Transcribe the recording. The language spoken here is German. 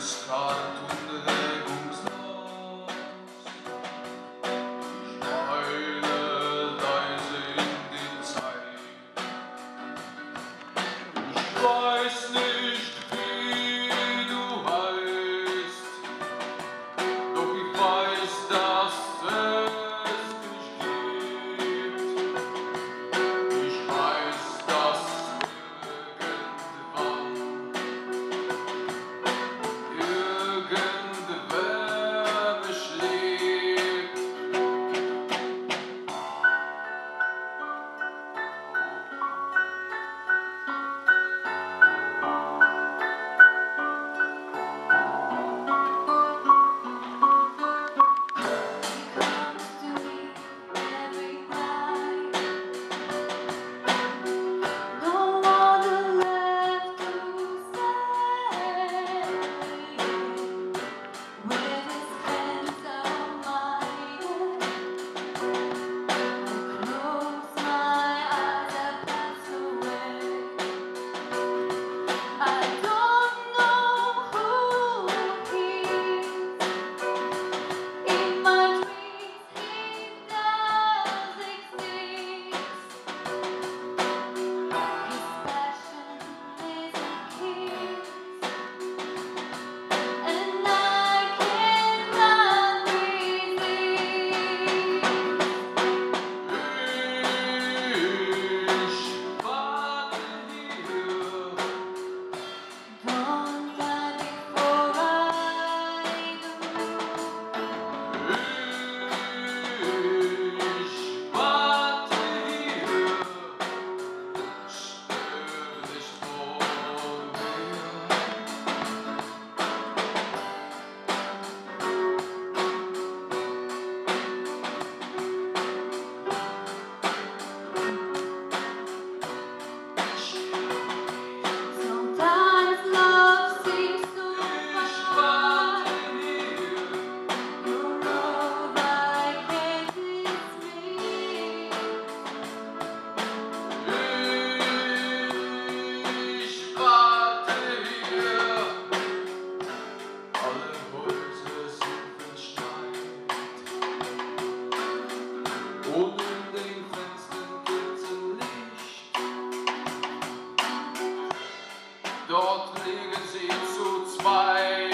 história, tudo. singen sie zu zweit.